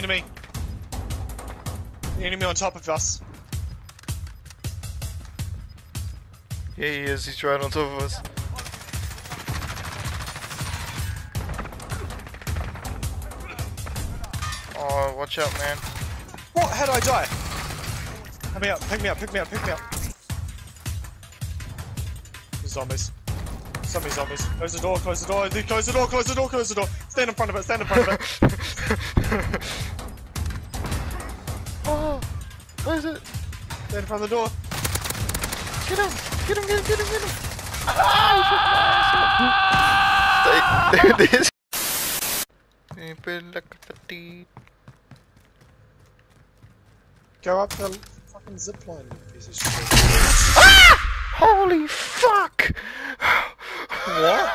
Enemy. The enemy on top of us. Yeah, he is. He's right on top of us. Oh, watch out, man. What? How do I die? Pick me up, pick me up, pick me up, pick me up. Zombies. So many zombies. Close the door, close the door, close the door, close the door, close the door. Stand in front of it, stand in front of it. oh, what is it? Stand in front of the door. Get him! Get him, get him, get him, get him! Ah, There it is. Go up the fucking zip line, you piece of shit. Ah! Holy fuck! What?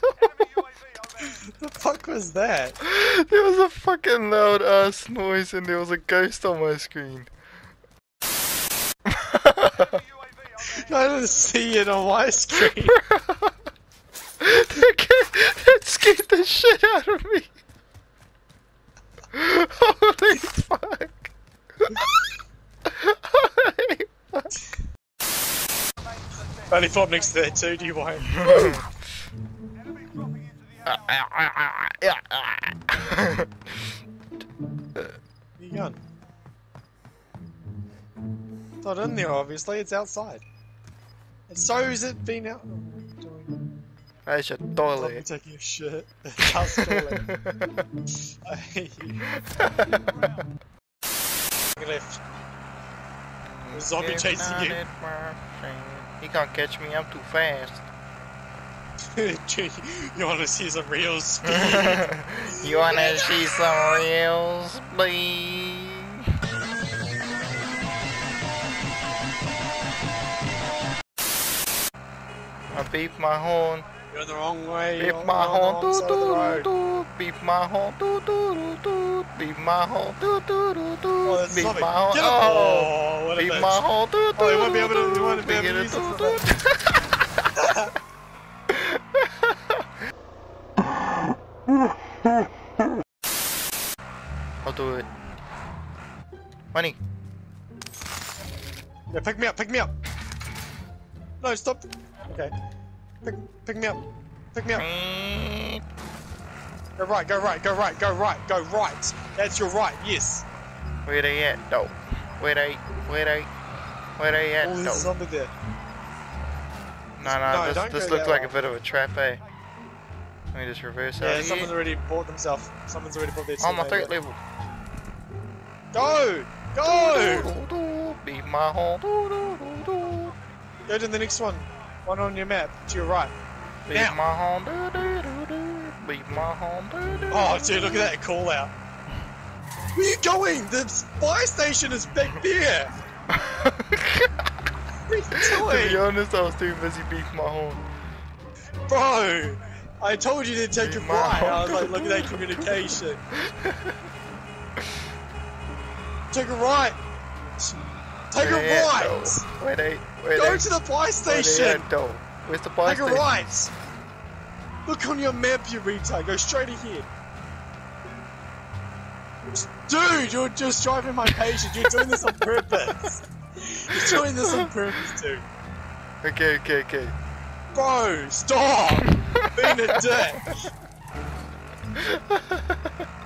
the fuck was that? There was a fucking loud ass noise and there was a ghost on my screen. I didn't see it on my screen. that scared the shit out of me. Holy fuck. Holy fuck. Only next to that too, do you want? you gun? It's not in there, obviously. It's outside. And so is it been out? I should I'm toilet. taking a shit. Toilet. I hate you. left. A zombie chasing you. He can't catch me, I'm too fast. you wanna see some real speed? you wanna see some real speed? I beep my horn. You're the wrong way. Beep my horn. wrong Doo side of doo doo. Beep my horn. Doo doo Beep my horn. Doo doo doo Oh, doo. that's Beep zombie. my. Get! Oh. Oh, a my horn. Doo doo Oh, he won't be able to- doo. he won't be able to use it doo for doo. I'll do it. Money. Yeah, pick me up, pick me up. No, stop. Okay. Pick, pick me up. Pick me up. Go right, go right, go right, go right, go right. That's your right, yes. Where they at though? Where they? Where they? Where they at Oh, though? zombie there. No, no, No, this, this go looks that like a bit of a trap, eh? Let me just reverse Yeah, out someone's here. already bought themselves. Someone's already bought their On my third level. Go! Go! Doo-doo-doo-doo. My horn. Go to the next one. One on your map, to your right. Now. my horn. Doo-doo-doo-doo. My. Doo-doo. Oh, dude, look at that call out. Where are you going? The spy station is back there. What are you to be honest, I was too busy beating my horn. Bro, I told you to take a Beat right. my I was like, look at that communication. Take a right. Take Where a right. they? Where Go to the they station. at, though? Where's the buy Take a station? right. Look on your map, you retard. Go straight ahead. Dude, you're just driving my patience. You're doing this on purpose. You're doing this on purpose, dude. Okay, okay, okay. Bro, stop being a dick.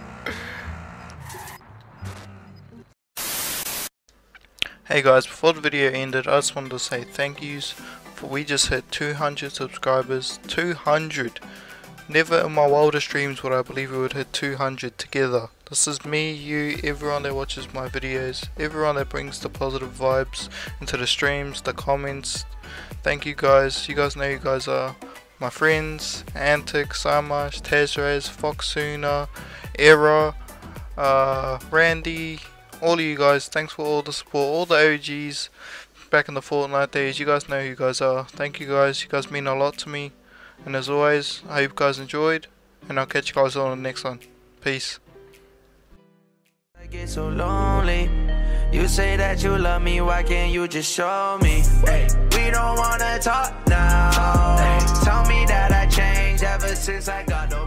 Hey guys, before the video ended, I just wanted to say thank yous we just hit 200 subscribers. 200! Never in my wildest dreams would I believe we would hit 200 together. This is me, you, everyone that watches my videos, everyone that brings the positive vibes into the streams, the comments. Thank you guys. You guys know you guys are my friends. Antic, Samash, Tazraz, Foxuna, Era, uh, Randy, all of you guys, thanks for all the support, all the OGs back in the Fortnite days. You guys know who you guys are. Thank you guys. You guys mean a lot to me. And as always, I hope you guys enjoyed. And I'll catch you guys on the next one. Peace. Get so lonely. You say that you love me, why can't you just show me? Hey, we don't wanna talk now. Hey, tell me that I changed ever since I got.